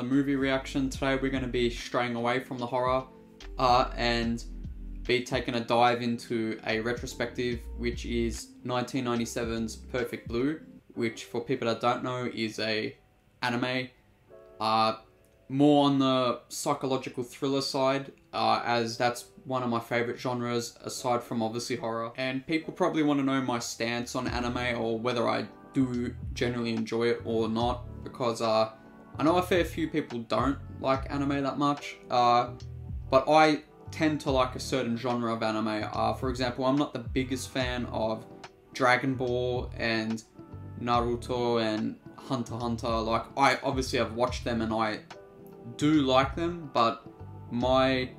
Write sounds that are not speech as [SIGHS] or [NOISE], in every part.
another movie reaction. Today we're going to be straying away from the horror uh, and be taking a dive into a retrospective which is 1997's Perfect Blue, which for people that don't know is a anime uh, more on the psychological thriller side uh, as that's one of my favorite genres aside from obviously horror. And people probably want to know my stance on anime or whether I do generally enjoy it or not because uh, I know a fair few people don't like anime that much, uh, but I tend to like a certain genre of anime. Uh, for example, I'm not the biggest fan of Dragon Ball and Naruto and Hunter Hunter. Like, I obviously have watched them and I do like them, but my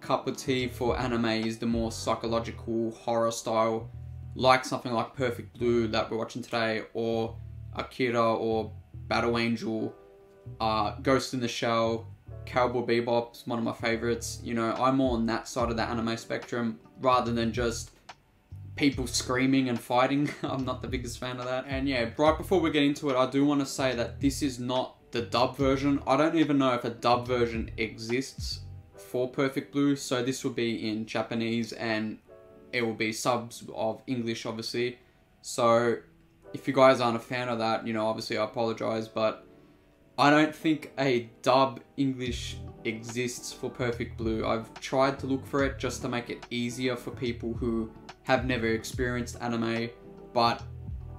cup of tea for anime is the more psychological horror style, like something like Perfect Blue that we're watching today, or Akira, or Battle Angel, uh, Ghost in the Shell, Cowboy Bebop's one of my favorites. You know, I'm more on that side of the anime spectrum rather than just people screaming and fighting. [LAUGHS] I'm not the biggest fan of that. And yeah, right before we get into it, I do want to say that this is not the dub version. I don't even know if a dub version exists for Perfect Blue, so this will be in Japanese and it will be subs of English, obviously. So if you guys aren't a fan of that, you know, obviously I apologize, but I don't think a dub English exists for Perfect Blue. I've tried to look for it just to make it easier for people who have never experienced anime, but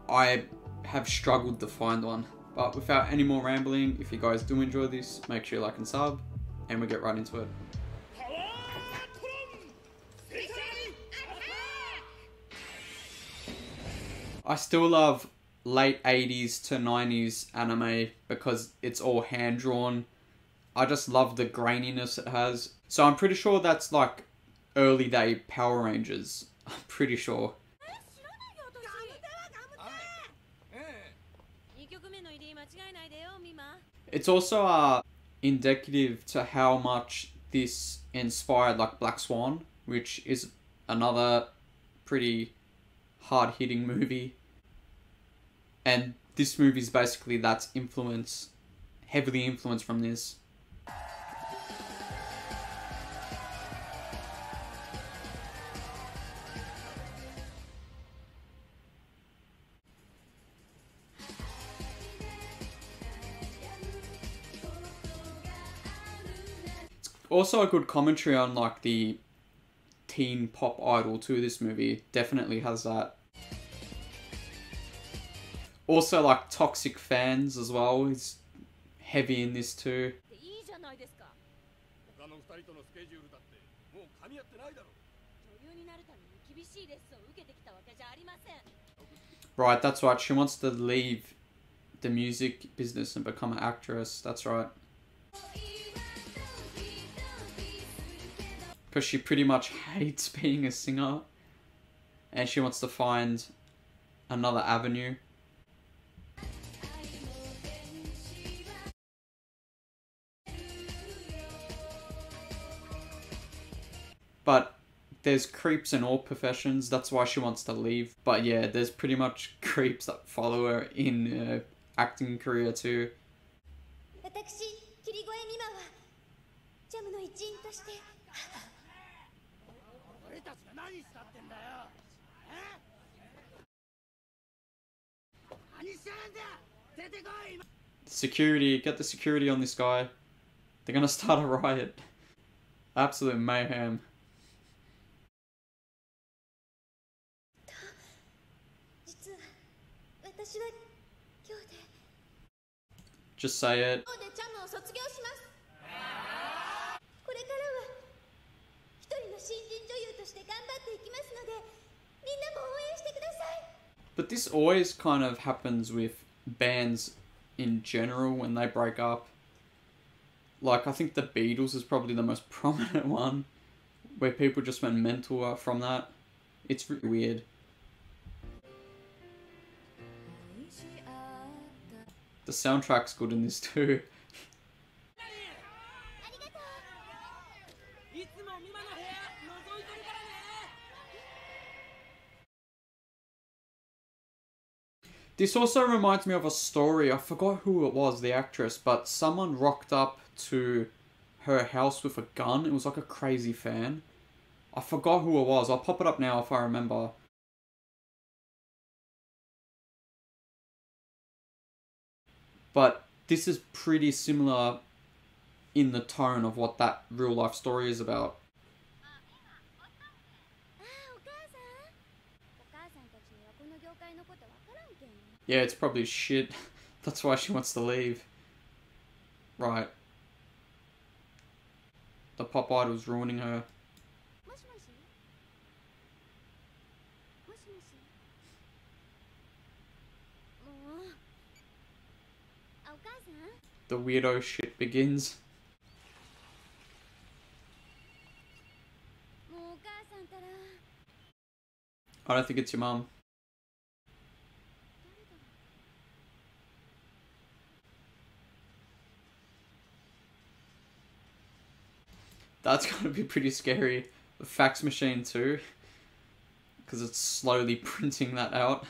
I have struggled to find one. But without any more rambling, if you guys do enjoy this, make sure you like and sub, and we get right into it. I still love late 80s to 90s anime because it's all hand drawn. I just love the graininess it has. So I'm pretty sure that's like early day Power Rangers. [LAUGHS] I'm pretty sure. It's also uh, indicative to how much this inspired like Black Swan, which is another pretty hard hitting movie and this movie is basically that's influence, heavily influenced from this. Also a good commentary on like the teen pop idol too. This movie definitely has that. Also, like toxic fans as well. He's heavy in this too. Right, that's right. She wants to leave the music business and become an actress. That's right. Because she pretty much hates [LAUGHS] being a singer. And she wants to find another avenue. But there's creeps in all professions. That's why she wants to leave. But yeah, there's pretty much [LAUGHS] creeps that follow her in uh, acting career too. Security, get the security on this guy. They're gonna start a riot. Absolute mayhem. Just say it. But this always kind of happens with bands in general when they break up. Like, I think the Beatles is probably the most [LAUGHS] prominent one where people just went mental from that. It's really weird. The soundtrack's good in this too. This also reminds me of a story. I forgot who it was, the actress, but someone rocked up to her house with a gun. It was like a crazy fan. I forgot who it was. I'll pop it up now if I remember. But this is pretty similar in the tone of what that real life story is about. Yeah, it's probably shit. [LAUGHS] That's why she wants to leave. Right. The pop idol's ruining her. the weirdo shit begins. I don't think it's your mom. That's [LAUGHS] gonna be pretty scary. The fax machine too. Because it's slowly [LAUGHS] printing that out.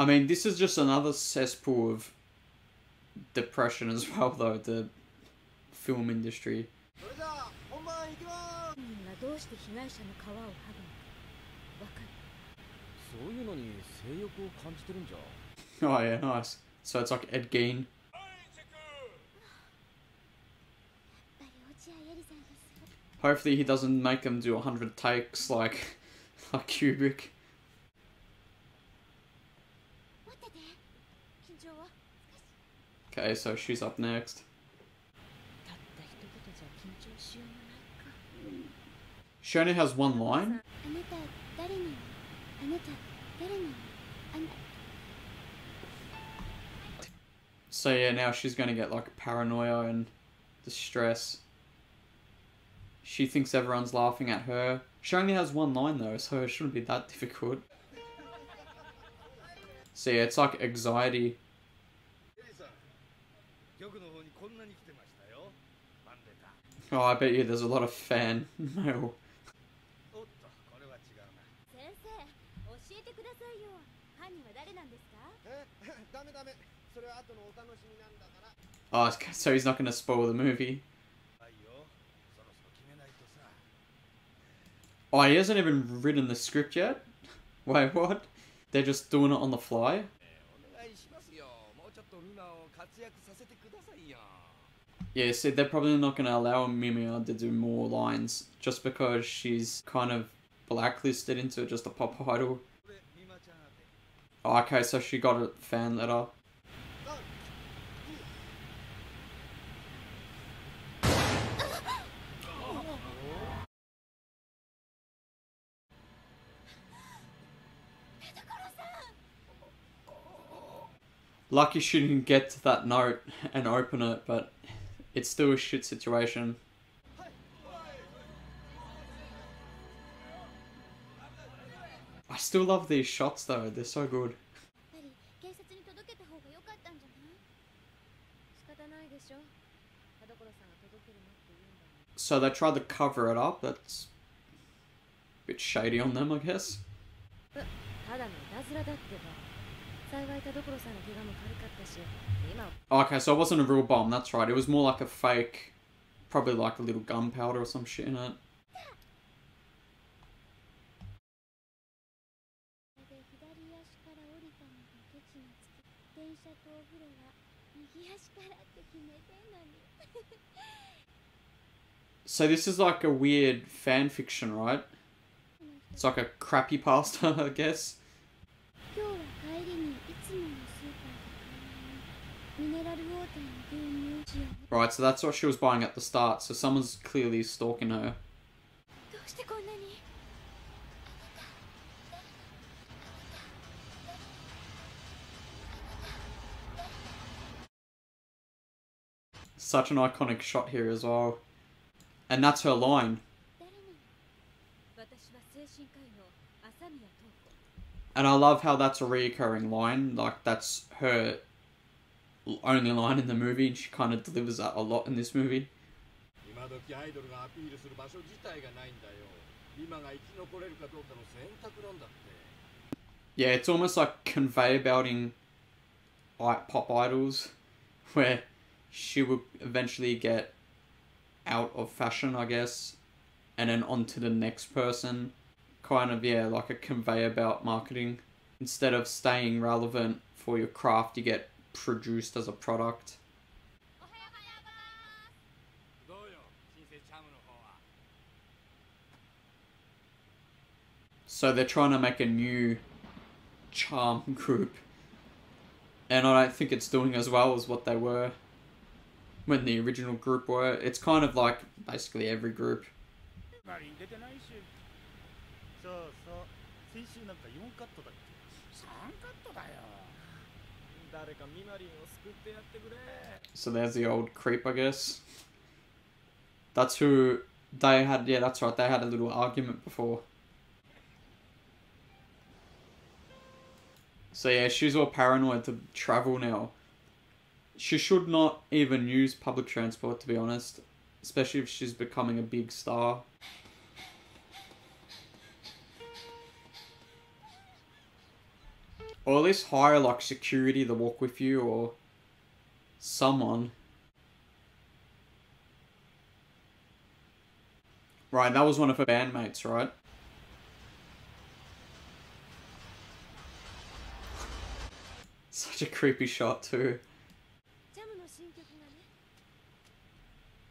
I mean, this is just another cesspool of depression as [LAUGHS] well, though, the film industry. [LAUGHS] Oh yeah, nice. So it's like Ed Gein. [SIGHS] Hopefully he doesn't make them do a hundred takes like, [LAUGHS] like Kubrick. Okay, so she's up next. Shonen has one line? So yeah, now she's gonna get like paranoia and distress. She thinks everyone's laughing at her. She only has one line though, so it shouldn't be that difficult. So yeah, it's like anxiety Oh, I bet you there's a lot of fan mail. oh, so he's not going to spoil the movie. Oh, he hasn't even written the script yet? Wait, what? They're just doing it on the fly? Yeah, see, they're probably not going to allow Mima to do more lines just because she's kind of blacklisted into just a pop idol. Oh, okay, so she got a fan letter. Lucky she didn't get to that note and open it, but it's still a shit situation. I still love these shots though, they're so good. So they tried to cover it up, that's a bit shady on them, I guess. Oh, okay, so it wasn't a real bomb, that's right. It was more like a fake, probably like a little gunpowder or some shit in it. So this is like a weird fan fiction, right? It's like a crappy pasta, [LAUGHS] I guess. Right, so that's what she was buying at the start, so someone's clearly stalking her. Such an iconic shot here as well. And that's her line. And I love how that's a reoccurring line, like that's her only line in the movie, and she kind of delivers that a lot in this movie. 今 今時アイドルがアピールする場所自体がないんだよ今が生き残れるかどうかの選択なんだって Yeah, it's almost like conveyor belting like pop idols [LAUGHS] where she would eventually get out of fashion, I guess, and then onto the next person. Kind of, yeah, like a conveyor belt marketing. Instead of staying relevant for your craft, you get produced as a product. So they're trying to make a new CHAM [LAUGHS] group. And I don't think it's doing as well as what they were when the original group were. It's kind of like basically every group. So there's the old creep, I guess. That's who they had. Yeah, that's right. They had a little argument before. So yeah, she's all paranoid to travel now. She should not even use public transport, to be honest, especially if she's becoming a big star. Or at least hire like security to walk with you or someone. Right, that was one of her bandmates, right? Such a creepy shot too.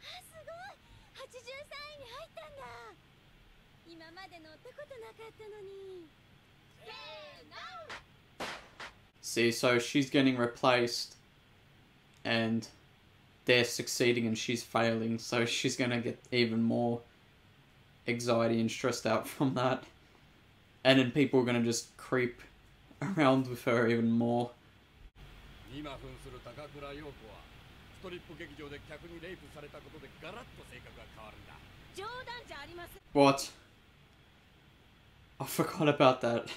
Ah, See, so she's getting replaced and they're succeeding and she's failing, so she's gonna get even more anxiety and stressed out from [LAUGHS] that. And then people are gonna just creep around with her even more. 今扮する高倉陽子はストリップ劇場で客にレイプされたことでガラッと性格が変わるんだ冗談じゃありません What? I forgot about that.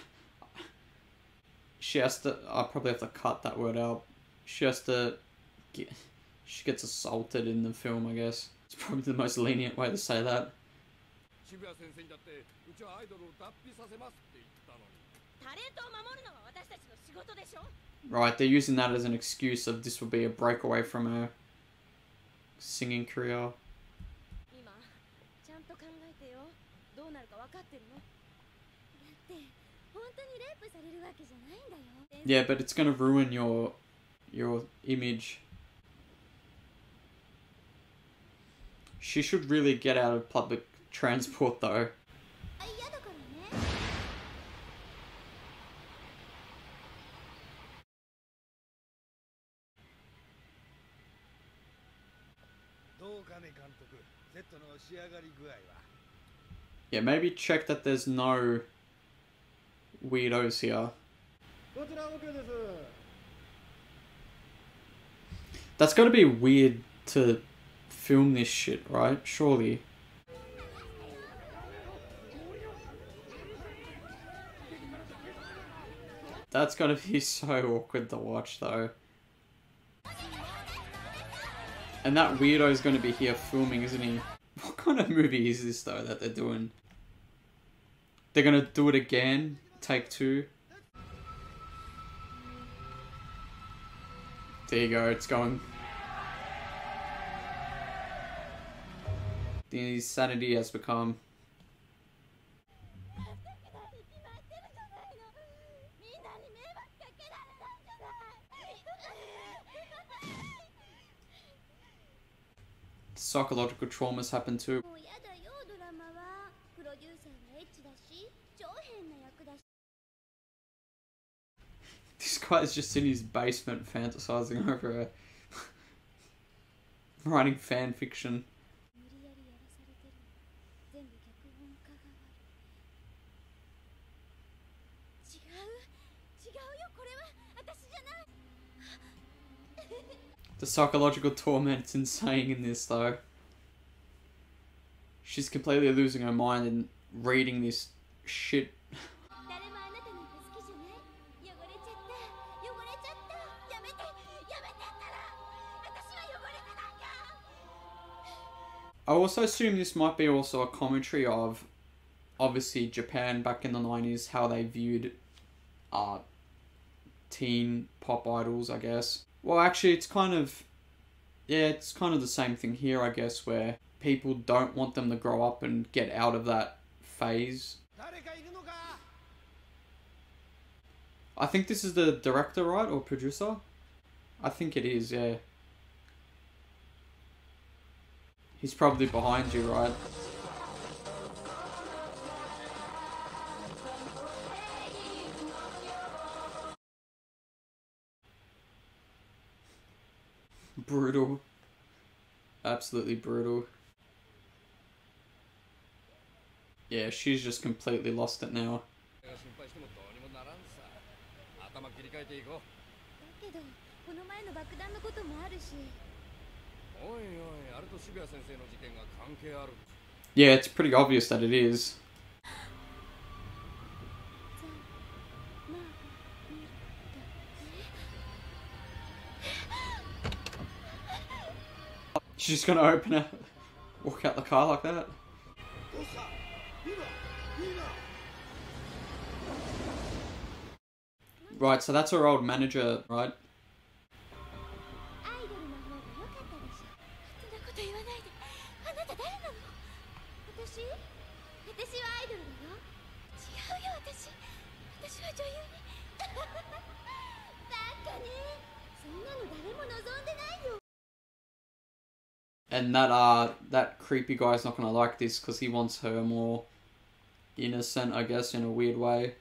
she has to. I'll probably have to cut that word out. She has to. Get, she gets assaulted in the film, I guess. It's probably the most lenient way to say that. Right, they're using that as an excuse of this will be a breakaway from her singing career. Yeah, but it's gonna ruin your your image. She should really get out of public [LAUGHS] transport though. Yeah, maybe check that there's no weirdos here. That's gotta be weird to film this shit, right? Surely. That's gotta be [LAUGHS] so awkward to watch though. And that weirdo's gonna be here filming, isn't he? [LAUGHS] What kind of movie is this though that they're doing? They're gonna do it again? Take two. There you go, it's going. The insanity has become. Psychological traumas happen too. guy's just in his basement fantasizing over a, [LAUGHS] writing fan fiction. The psychological torment's insane in this, though. She's completely losing her mind and reading this shit I also assume this might be also a commentary of, obviously, Japan back in the 90s, how they viewed uh, teen pop idols, I guess. Well, actually, it's kind of. Yeah, it's kind of the same thing here, I guess, where people don't want them to grow up and get out of that phase. I think this is the director, right? Or producer? I think it is, yeah. He's probably behind you, right? Brutal. Absolutely brutal. Yeah, she's just completely lost it now. Yeah, it's pretty obvious that it is. She's just gonna open it, walk out the car like that. Right, so that's her old manager, right? And that uh, that creepy guy's not gonna like this because he wants her more innocent, I guess, in a weird way.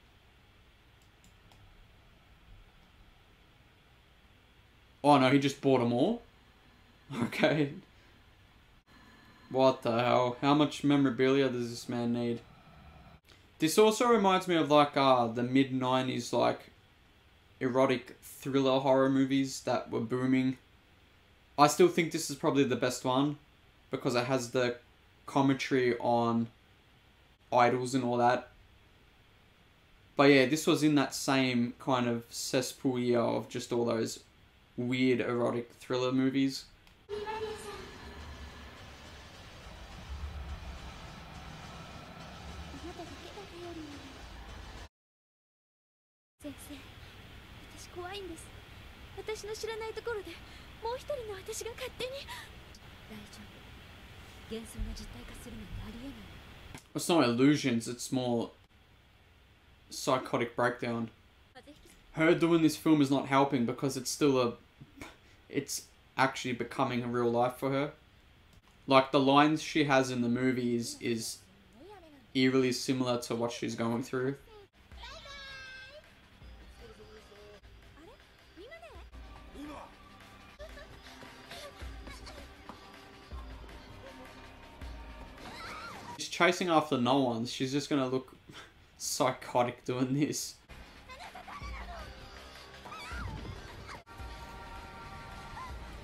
Oh no, he just bought them all. [LAUGHS] Okay. What the hell? How much memorabilia does this man need? This also reminds me of like uh the mid '90s like erotic thriller horror movies that were booming. I still think this is probably the best one because it has the commentary on idols and all that. But yeah, this was in that same kind of cesspool year of just all those weird erotic thriller movies. リバリアさんあなただけが頼りなの先生私怖いんです私の知らないところでもう一人の私が勝手に大丈夫幻想が実体化するなんてありえない It's not illusions, it's more psychotic breakdown. 風邪ひき Her doing this film is not helping because it's still a. It's actually becoming a real life for her. Like the lines she has in the movies is もうやめなの eerily similar to what she's going through. Chasing after no one. She's just gonna look [LAUGHS] psychotic doing this.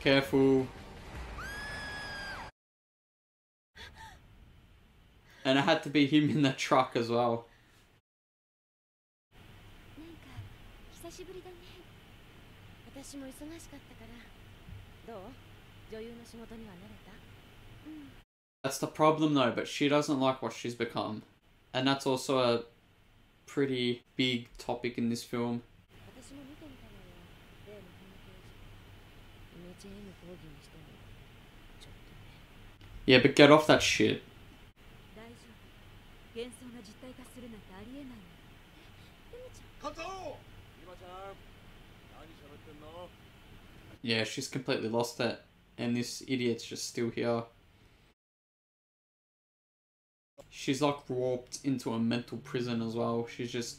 Careful. And it had to be him in the truck as well. That's the problem though, but she doesn't like what she's become. And that's also a pretty big topic in this film. Yeah, but get off that shit. Yeah, she's completely lost it. And this idiot's just still here she's like warped into a mental prison as well. She's just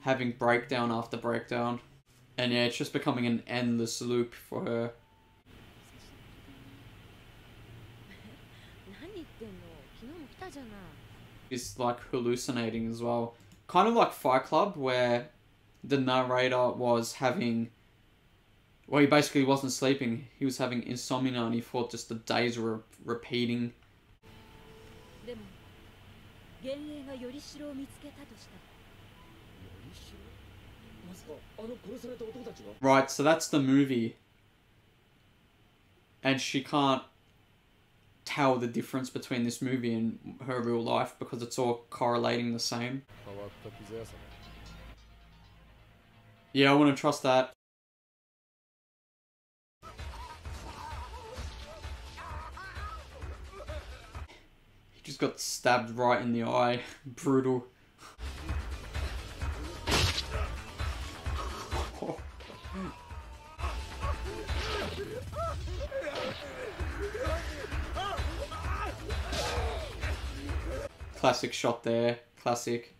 having breakdown after breakdown. And yeah, it's just becoming an endless loop for her. [LAUGHS] She's like hallucinating as well. Kind of like Fight Club, where the narrator was having. Well, he basically wasn't sleeping. He was having insomnia and he thought just the days were repeating. でも幻影がよりしろを見つけたとしたらよりしろまさかあの殺された男たちが Right, so that's the movie. And she can't tell the difference between this movie and her real life because it's all correlating the same. 変わった傷屋さん Yeah, I want to trust that. Just got stabbed right in the eye. [LAUGHS] Brutal. Classic shot there. Classic.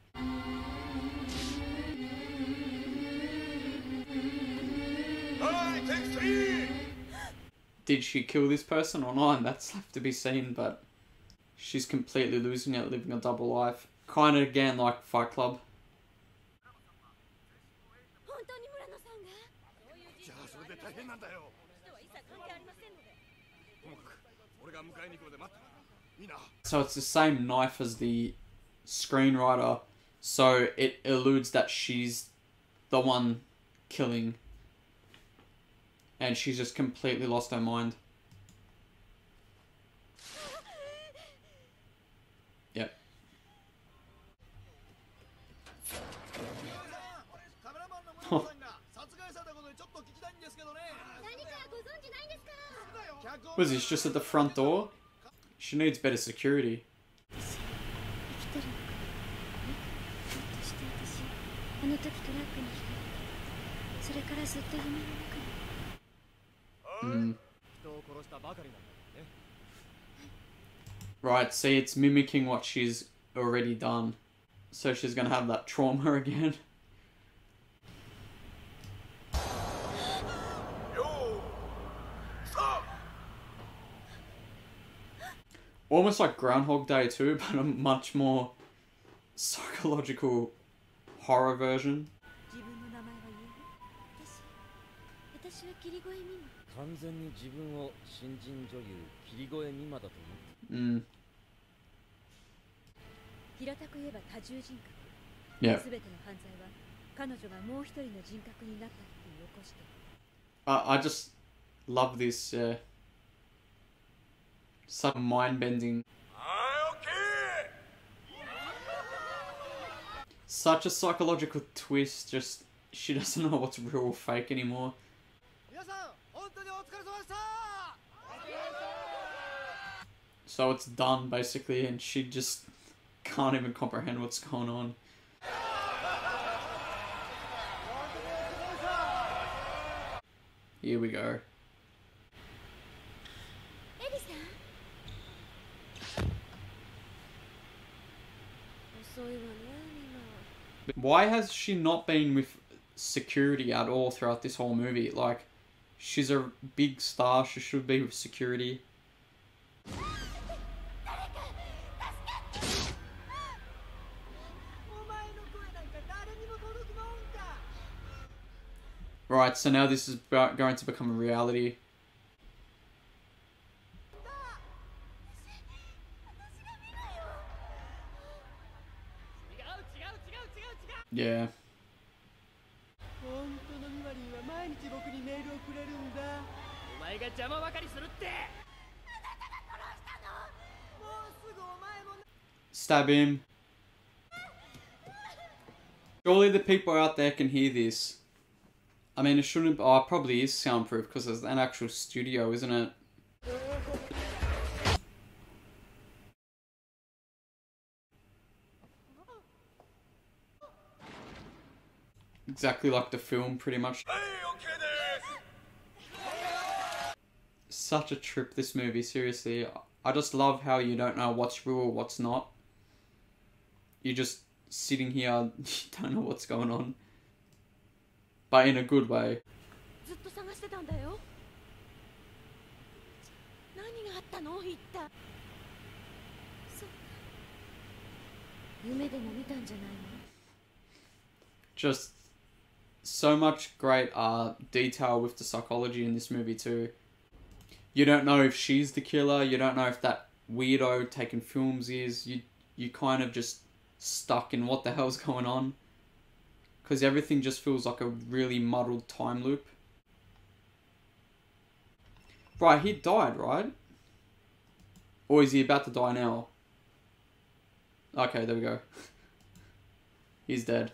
Did she kill this person or not? That's left to be seen, but she's completely losing it, living a double life. Kind of again like Fight Club. So it's the same knife as the screenwriter, so it eludes that she's the one killing, and she's just completely lost her mind. Was this just at the front door? She needs better security. Mm. Right, see, it's mimicking what she's already done. So she's gonna have that trauma [LAUGHS] again. almost like Groundhog Day too, [LAUGHS] but a much more psychological horror version. Mm. Yeah. I just love this. Uh, some mind-bending. Such a psychological twist, just she doesn't know what's real or fake anymore. So it's done basically, and she just can't even comprehend what's going on. Here we go. Why has she not been with security at all throughout this whole movie? Like, she's a big star. She should be with security. Right, so now this is going to become a reality. Yeah. 本当のミマリンは毎日僕にメールをくれるんだお前が邪魔ばかりするってもうすぐお前も Stab him. Surely the people out there can hear this. I mean, it shouldn't. Oh, it probably is soundproof because it's an actual studio, isn't it? Exactly like the film, pretty much. Such a trip, this movie, seriously. I just love how you don't know what's real or what's not. You're just sitting here, [LAUGHS] you don't know what's going on. But in a good way. Just so much great uh, detail with the psychology in this movie too. You don't know if she's the killer. You don't know if that weirdo taking films is. You you kind of just stuck in what the hell's [LAUGHS] going on. Because everything just feels like a really muddled time loop. Right, he died, right? Or is he about to die now? Okay, there we go. [LAUGHS] He's dead.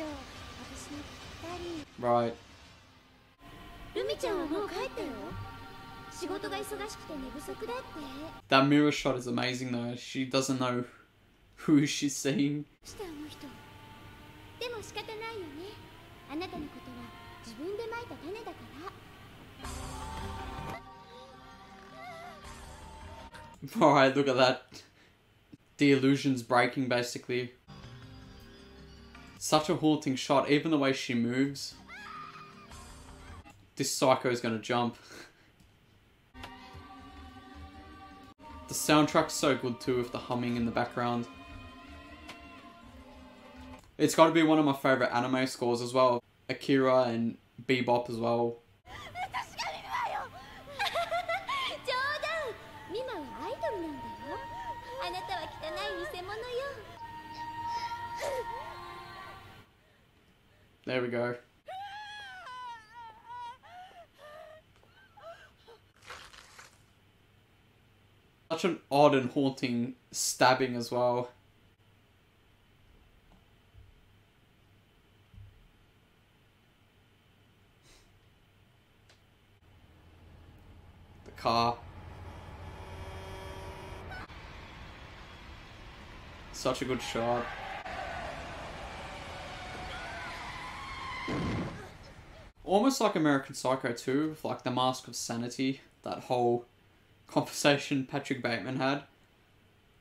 ょう私にぴったり Right. ルミちゃんはもう帰ったよ仕事が忙しくて寝不足だって That mirror shot is amazing though. She doesn't know who she's seeing. してあの人でも仕方ないよね あなたのことは自分でまいた種だから Alright, [LAUGHS] look at that. The illusion's breaking basically. Such a haunting shot, even the way she moves. This psycho is gonna jump. The soundtrack's so good too with the humming in the background. It's got to be one of my favorite anime scores as well. Akira and Bebop as well. There we go. Such an odd and haunting stabbing as well. Car. Such a good shot. almost like American Psycho 2, with like the Mask of Sanity, that whole [LAUGHS] conversation Patrick Bateman had.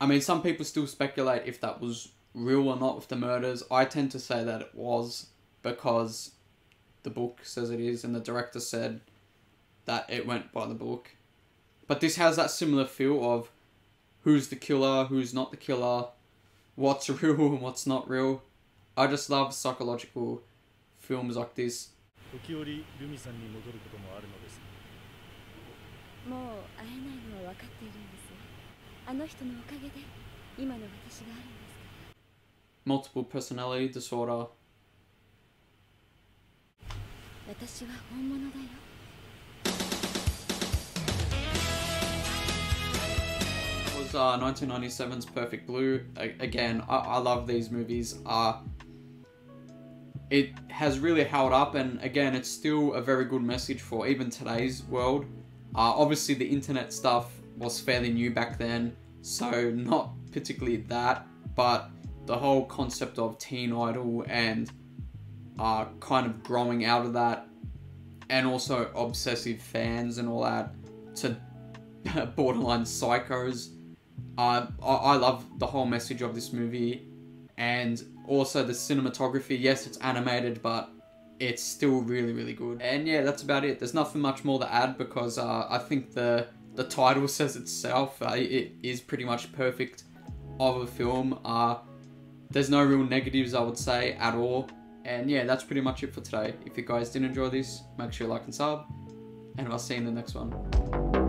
I mean, some people still speculate if that was real or not with the murders. I tend to say that it was because the book says it is, and the director said that it went by the book. But this has that similar feel of who's the killer, who's not the killer, what's real [LAUGHS] and what's not real. I just love psychological films like this 時折ルミさんに戻ることもあるのですもう会えないのは分かっているんですあの人のおかげで今の私があるんですから multiple personality disorder. 私は本物だよ Uh, 1997's Perfect Blue. A- again, I-, I love these movies. Uh, it has really held up, and again, it's still a very good message for even today's world. Uh, obviously, the internet stuff was fairly new back then, so not particularly that, but the whole concept of teen idol and uh, kind of growing out of that, and also obsessive fans and all that, to [LAUGHS] borderline psychos. Uh, I, I love the whole message of this movie and also the cinematography. Yes, it's animated, but it's still really, really good. And yeah, that's about it. There's nothing much more to add because uh, I think the the title [LAUGHS] says itself. Uh, it is pretty much perfect of a film. Uh, there's no real negatives, I would say, at all. And yeah, that's pretty much it for today. If you guys did enjoy this, make sure you like and sub, and I'll see you in the next one.